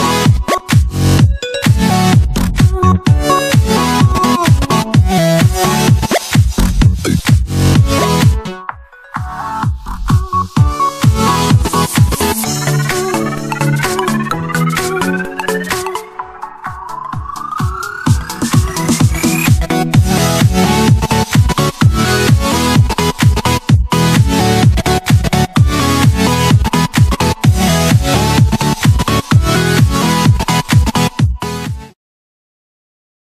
Bye.